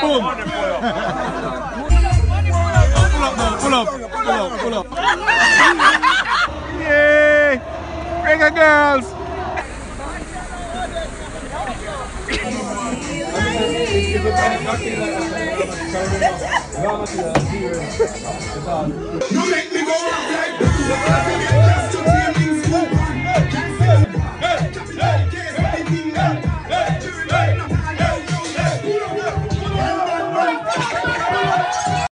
Boom. Pull up, man. Pull up. Pull up. Pull up. Yay! Reggae girls. You make me go